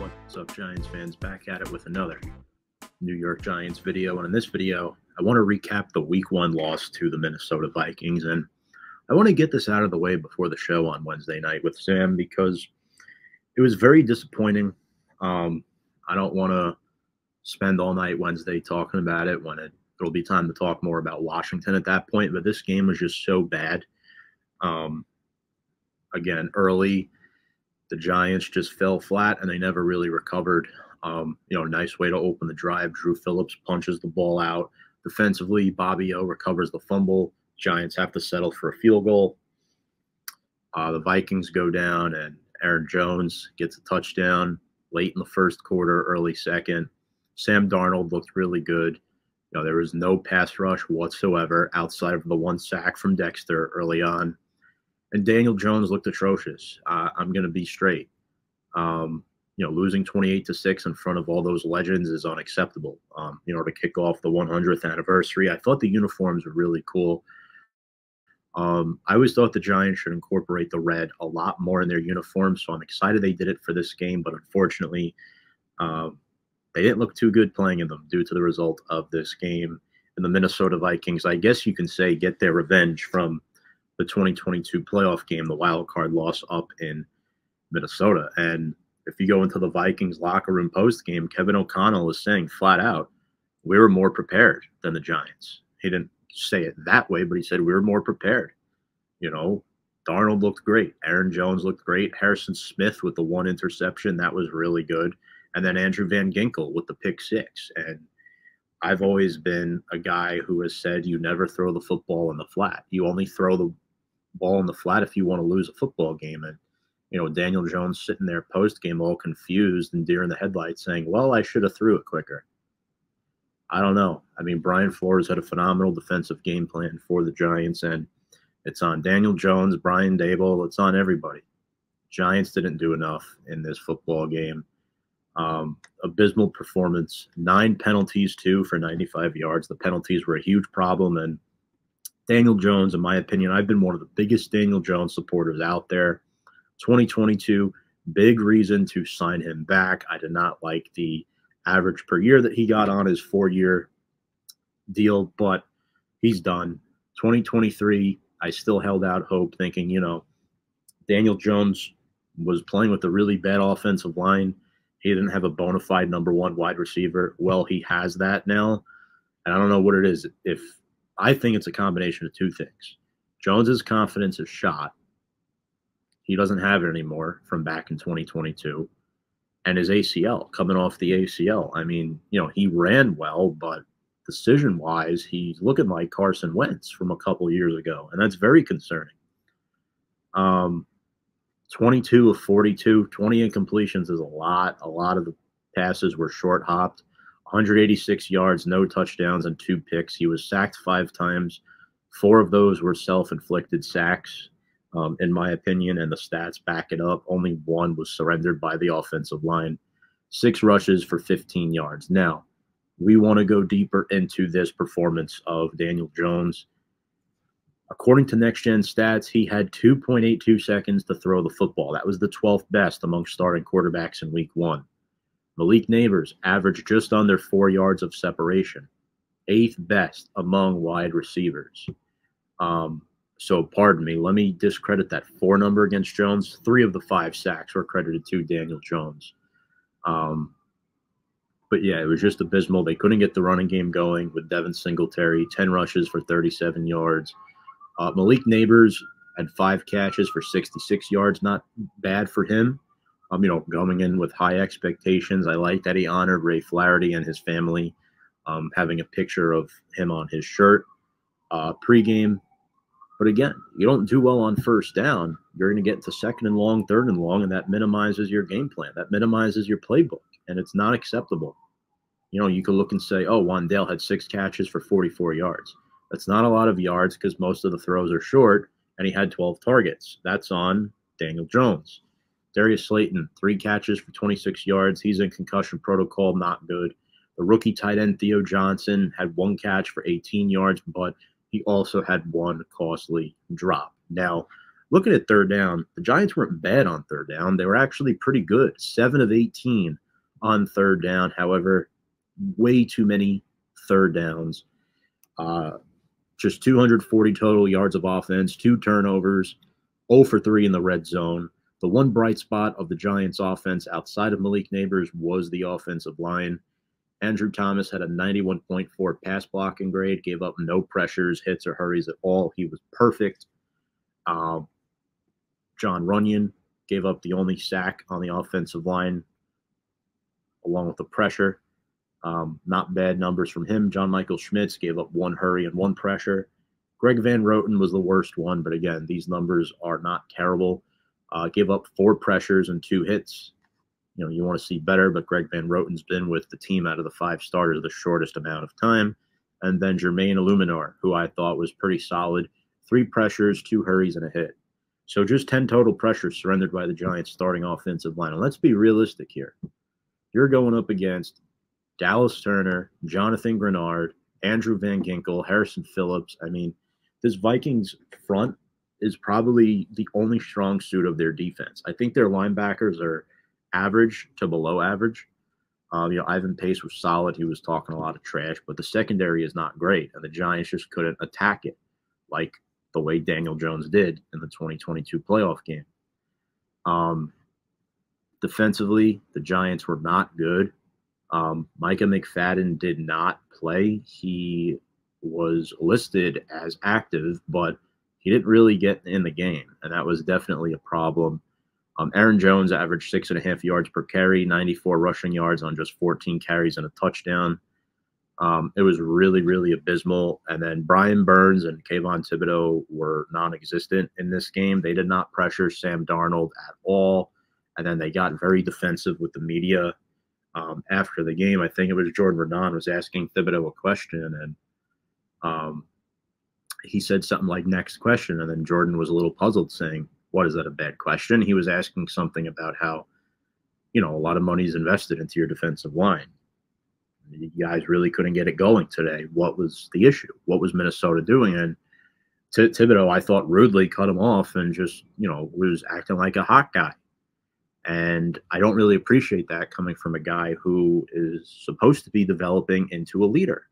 What's up, Giants fans? Back at it with another New York Giants video. And in this video, I want to recap the week one loss to the Minnesota Vikings. And I want to get this out of the way before the show on Wednesday night with Sam because it was very disappointing. Um, I don't want to spend all night Wednesday talking about it when it, it'll be time to talk more about Washington at that point. But this game was just so bad. Um, again, early the Giants just fell flat and they never really recovered. Um, you know, nice way to open the drive. Dru Phillips punches the ball out. Defensively, Bobby O recovers the fumble. Giants have to settle for a field goal. Uh, the Vikings go down and Aaron Jones gets a touchdown late in the first quarter, early second. Sam Darnold looked really good. You know, there was no pass rush whatsoever outside of the one sack from Dexter early on and Daniel Jones looked atrocious. Uh, I'm going to be straight. Um, you know, losing 28 to six in front of all those legends is unacceptable. Um, you know, to kick off the 100th anniversary, I thought the uniforms were really cool. Um, I always thought the Giants should incorporate the red a lot more in their uniforms, so I'm excited they did it for this game. But unfortunately, um, they didn't look too good playing in them due to the result of this game. And the Minnesota Vikings, I guess you can say, get their revenge from the 2022 playoff game, the wild card loss up in Minnesota. And if you go into the Vikings locker room post game, Kevin O'Connell is saying flat out, we were more prepared than the Giants. He didn't say it that way, but he said we were more prepared. You know, Darnold looked great. Aaron Jones looked great. Harrison Smith with the one interception, that was really good. And then Andrew Van Ginkel with the pick six. And I've always been a guy who has said you never throw the football in the flat. You only throw the ball in the flat if you want to lose a football game. And, you know, Daniel Jones sitting there post game all confused and deer in the headlights saying, well, I should have threw it quicker. I don't know. I mean, Brian Flores had a phenomenal defensive game plan for the Giants, and it's on Daniel Jones, Brian Daboll, it's on everybody. Giants didn't do enough in this football game. Um, abysmal performance, nine penalties, too, for 95 yards. The penalties were a huge problem, and Daniel Jones, in my opinion, I've been one of the biggest Daniel Jones supporters out there. 2022, big reason to sign him back. I did not like the average per year that he got on his four year deal, but he's done. 2023, I still held out hope, thinking, you know, Daniel Jones was playing with a really bad offensive line. He didn't have a bona fide number one wide receiver. Well, he has that now. And I don't know what it is. If I think it's a combination of two things. Jones's confidence is shot. He doesn't have it anymore from back in 2022. And his ACL coming off the ACL. I mean, you know, he ran well, but decision wise, he's looking like Carson Wentz from a couple years ago. And that's very concerning. Um, 22 of 42, 20 incompletions is a lot. A lot of the passes were short hopped. 186 yards, no touchdowns, and two picks. He was sacked five times. Four of those were self inflicted sacks, um, in my opinion, and the stats back it up. Only one was surrendered by the offensive line. Six rushes for 15 yards. Now, we want to go deeper into this performance of Daniel Jones. According to Next Gen Stats, he had 2.82 seconds to throw the football. That was the 12th best among starting quarterbacks in week one. Malik Nabers averaged just under four yards of separation, eighth best among wide receivers. Um, so, pardon me, let me discredit that four number against Jones. Three of the five sacks were credited to Daniel Jones. Um, but yeah, it was just abysmal. They couldn't get the running game going with Devin Singletary, 10 rushes for 37 yards. Uh, Malik Nabers had five catches for 66 yards. Not bad for him um, you know, going in with high expectations. I like that he honored Ray Flaherty and his family, um, having a picture of him on his shirt uh, pregame. But again, you don't do well on first down, you're going to get to second and long, third and long, and that minimizes your game plan. That minimizes your playbook, and it's not acceptable. You know, you could look and say, oh, Wan'Dale had six catches for 44 yards. That's not a lot of yards because most of the throws are short, and he had 12 targets. That's on Daniel Jones. Darius Slayton, three catches for 26 yards. He's in concussion protocol, not good. The rookie tight end Theo Johnson had one catch for 18 yards, but he also had one costly drop. Now, looking at third down, the Giants weren't bad on third down. They were actually pretty good. Seven of 18 on third down. However, way too many third downs. Uh, just 240 total yards of offense, two turnovers, 0 for 3 in the red zone. The one bright spot of the Giants' offense outside of Malik Nabers was the offensive line. Andrew Thomas had a 91.4 pass blocking grade, gave up no pressures, hits, or hurries at all. He was perfect. Uh, Jon Runyan gave up the only sack on the offensive line, along with the pressure. Um, not bad numbers from him. John Michael Schmitz gave up one hurry and one pressure. Greg Van Roten was the worst one, but again, these numbers are not terrible. Uh, gave up four pressures and two hits. You know, you want to see better, but Greg Van Roten's been with the team out of the five starters the shortest amount of time. And then Jermaine Eluemunor, who I thought was pretty solid. Three pressures, two hurries, and a hit. So just 10 total pressures surrendered by the Giants starting offensive line. And let's be realistic here. You're going up against Dallas Turner, Jonathan Greenard, Andrew Van Ginkel, Harrison Phillips. I mean, this Vikings front is probably the only strong suit of their defense. I think their linebackers are average to below average. Um, you know, Ivan Pace was solid. He was talking a lot of trash, but the secondary is not great, and the Giants just couldn't attack it like the way Daniel Jones did in the 2022 playoff game. Um, defensively, the Giants were not good. Um, Micah McFadden did not play. He was listed as active, but he didn't really get in the game, and that was definitely a problem. Um, Aaron Jones averaged six and a half yards per carry, 94 rushing yards on just 14 carries and a touchdown. Um, it was really, really abysmal. And then Brian Burns and Kayvon Thibodeaux were non existent in this game. They did not pressure Sam Darnold at all. And then they got very defensive with the media um, after the game. I think it was Jordan Raanan was asking Thibodeaux a question, and um, he said something like "next question," and then Jordan was a little puzzled, saying, "What is that a bad question?" He was asking something about how, you know, a lot of money is invested into your defensive line you guys really couldn't get it going today. What was the issue? What was Minnesota doing? And T- Thibodeaux, I thought, rudely cut him off and just, you know, was acting like a hot guy. And I don't really appreciate that coming from a guy who is supposed to be developing into a leader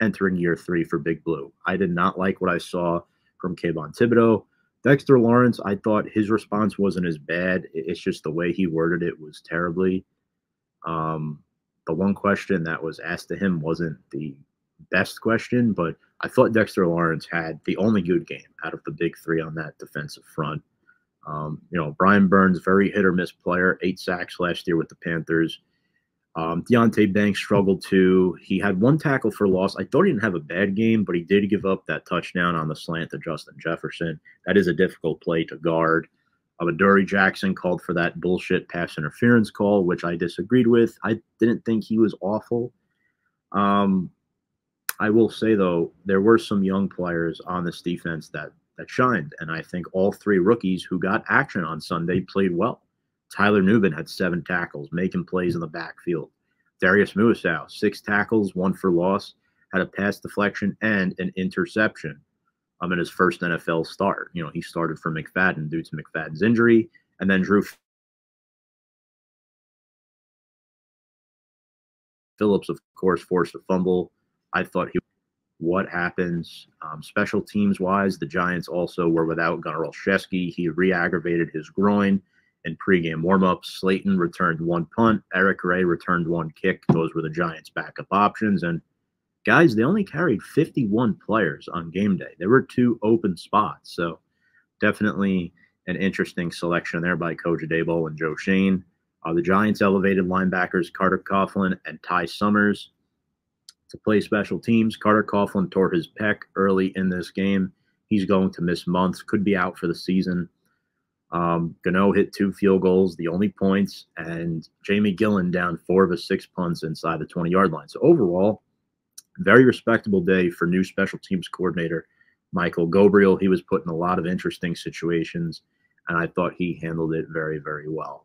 entering year three for Big Blue. I did not like what I saw from Kayvon Thibodeaux. Dexter Lawrence, I thought his response wasn't as bad. It's just the way he worded it was terribly. Um, the one question that was asked to him wasn't the best question, but I thought Dexter Lawrence had the only good game out of the big three on that defensive front. Um, you know, Brian Burns, very hit or miss player, eight sacks last year with the Panthers. Um, Deonte Banks struggled too. He had one tackle for loss. I thought he didn't have a bad game, but he did give up that touchdown on the slant to Justin Jefferson. That is a difficult play to guard. Adoree Jackson called for that bullshit pass interference call, which I disagreed with. I didn't think he was awful. Um, I will say though, there were some young players on this defense that that shined, and I think all three rookies who got action on Sunday played well. Tyler Nubin had seven tackles, making plays in the backfield. Darius Muasau, six tackles, one for loss, had a pass deflection and an interception um, in his first NFL start. You know, he started for McFadden due to McFadden's injury, and then Dru Phillips, of course, forced a fumble. I thought he. What happens um, special teams wise? The Giants also were without Gunner Olszewski. He re-aggravated his groin in pregame warmups. Slayton returned one punt. Eric Gray returned one kick. Those were the Giants' backup options, and guys, they only carried 51 players on game day. There were two open spots. So definitely an interesting selection there by Coach Daboll and Joe Schoen. Uh, the Giants elevated linebackers Carter Coughlin and Ty Summers to play special teams. Carter Coughlin tore his pec early in this game. He's going to miss months, could be out for the season. Um, Gano hit two field goals, the only points, and Jamie Gillan down four of his six punts inside the 20 yard line. So overall, very respectable day for new special teams coordinator Michael Ghobrial. He was put in a lot of interesting situations, and I thought he handled it very, very well.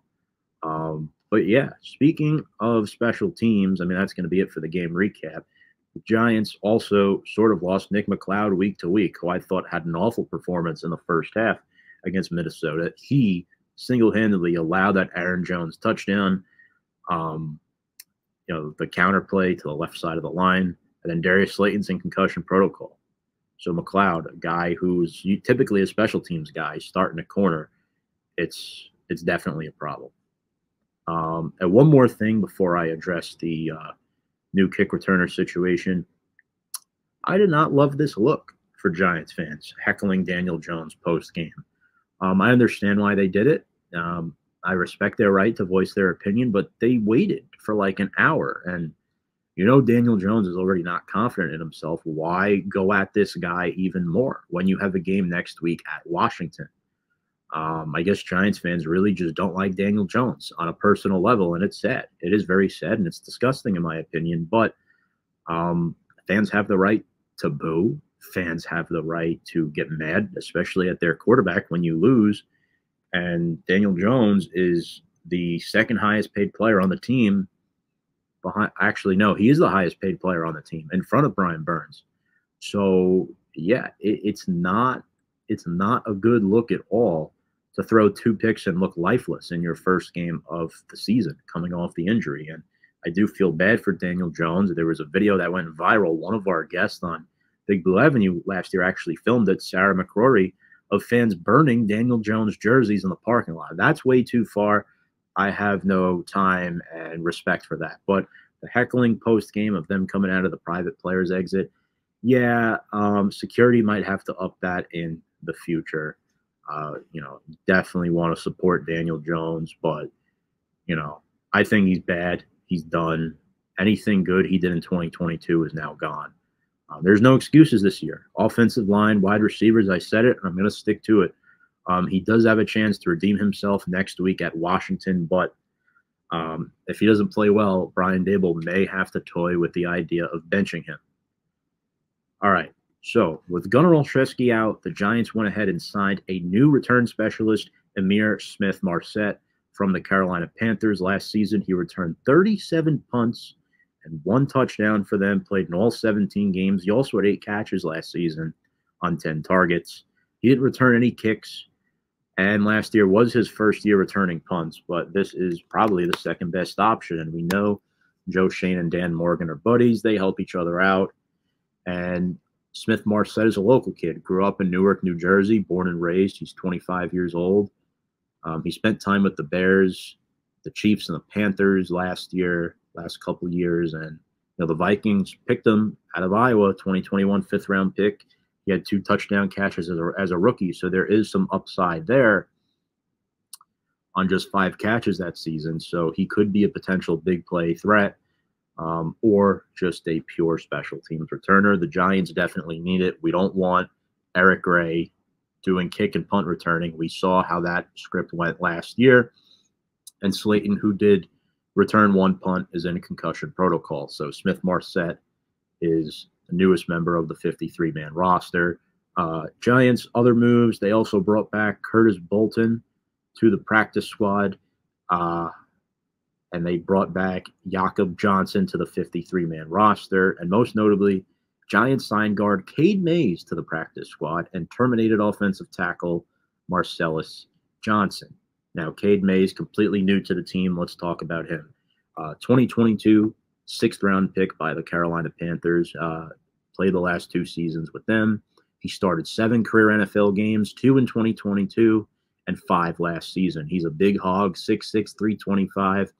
Um, but yeah, speaking of special teams, I mean, that's going to be it for the game recap. The Giants also sort of lost Nick McCloud week to week, who I thought had an awful performance in the first half. Against Minnesota. He single-handedly allowed that Aaron Jones touchdown. Um, you know, the counterplay to the left side of the line, and then Darius Slayton's in concussion protocol. So McCloud, a guy who's typically a special teams guy, starting a corner, it's it's definitely a problem. Um, and one more thing before I address the uh, new kick returner situation, I did not love this look for Giants fans heckling Daniel Jones post game. Um, I understand why they did it. Um, I respect their right to voice their opinion, but they waited for like an hour. And, you know, Daniel Jones is already not confident in himself. Why go at this guy even more when you have a game next week at Washington? Um, I guess Giants fans really just don't like Daniel Jones on a personal level, and it's sad. It is very sad, and it's disgusting in my opinion. But um, fans have the right to boo. Fans have the right to get mad, especially at their quarterback when you lose. And Daniel Jones is the second highest paid player on the team. Behind, actually, no, he is the highest paid player on the team in front of Brian Burns. So yeah, it, it's not it's not a good look at all to throw two picks and look lifeless in your first game of the season coming off the injury. And I do feel bad for Daniel Jones. There was a video that went viral. One of our guests on Big Blue Avenue last year actually filmed it, Sarah McCrory, of fans burning Daniel Jones jerseys in the parking lot. That's way too far. I have no time and respect for that. But the heckling post game of them coming out of the private players exit, yeah, um, security might have to up that in the future. Uh, you know, definitely want to support Daniel Jones, but you know, I think he's bad. He's done. Anything good he did in 2022 is now gone. Um, there's no excuses this year. Offensive line, wide receivers. I said it, and I'm going to stick to it. Um, he does have a chance to redeem himself next week at Washington, but um, if he doesn't play well, Brian Daboll may have to toy with the idea of benching him. All right. So, with Gunner Olszewski out, the Giants went ahead and signed a new return specialist, Ihmir Smith Marsette, from the Carolina Panthers last season. He returned 37 punts and one touchdown for them, played in all 17 games. He also had eight catches last season on 10 targets. He didn't return any kicks, and last year was his first year returning punts, but this is probably the second best option. And we know Joe Schoen and Dan Morgan are buddies, they help each other out. And Smith Marsette is a local kid, grew up in Newark, New Jersey, born and raised. He's 25 years old. Um, he spent time with the Bears, the Chiefs, and the Panthers last year, last couple years. And, you know, the Vikings picked him out of Iowa, 2021 fifth round pick. He had two touchdown catches as a, as a rookie. So there is some upside there on just five catches that season. So he could be a potential big play threat um, or just a pure special teams returner. The Giants definitely need it. We don't want Eric Gray doing kick and punt returning. We saw how that script went last year. And Slayton, who did return one punt, is in concussion protocol. So Smith Marsette is the newest member of the 53 man roster. Uh, Giants, other moves, they also brought back Curtis Bolton to the practice squad. Uh, and they brought back Jakob Johnson to the 53 man roster. And most notably, Giants signed guard Cade Mays to the practice squad and terminated offensive tackle Marcellus Johnson. Now, Cade Mays, completely new to the team. Let's talk about him. Uh, 2022 sixth round pick by the Carolina Panthers. Uh, played the last two seasons with them. He started seven career NFL games, two in 2022 and five last season. He's a big hog, 6'6, 325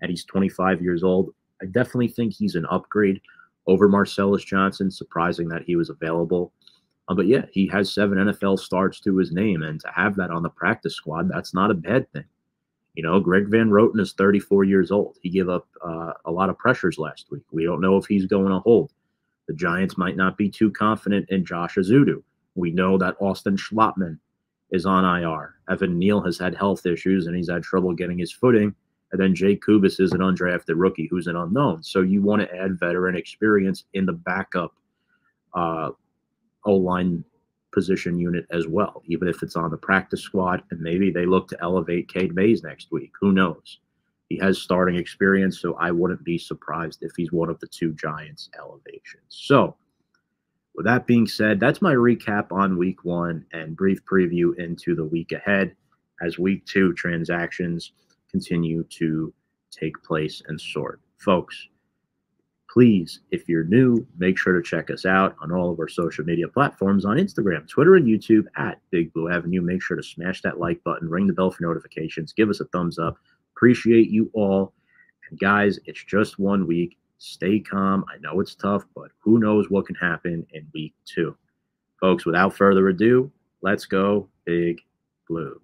and he's 25 years old. I definitely think he's an upgrade over Marcellus Johnson. Surprising that he was available. Uh, but yeah, he has seven NFL starts to his name, and to have that on the practice squad, that's not a bad thing. You know, Greg Van Roten is 34 years old. He gave up uh, a lot of pressures last week. We don't know if he's going to hold. The Giants might not be too confident in Josh Ezeudu. We know that Austin Schlottmann is on IR. Evan Neal has had health issues and he's had trouble getting his footing. And then Jake Kubas is an undrafted rookie who's an unknown. So you want to add veteran experience in the backup uh, O line position unit as well, even if it's on the practice squad. And maybe they look to elevate Cade Mays next week. Who knows? He has starting experience, so I wouldn't be surprised if he's one of the two Giants elevations. So with that being said, that's my recap on week one and brief preview into the week ahead as week two transactions continue to take place and sort. Folks, please, if you're new, make sure to check us out on all of our social media platforms on Instagram, Twitter, and YouTube at Big Blue Avenue. Make sure to smash that like button, ring the bell for notifications, give us a thumbs up. Appreciate you all. And guys, it's just one week. Stay calm. I know it's tough, but who knows what can happen in week two. Folks, without further ado, let's go Big Blue.